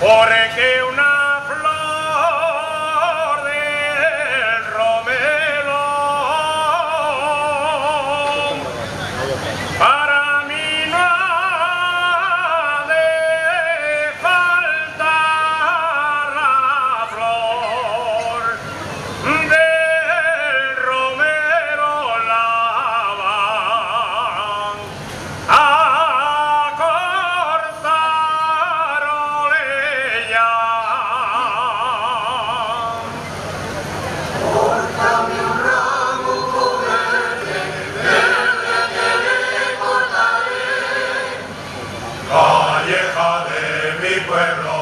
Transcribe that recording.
Porque una pueblo.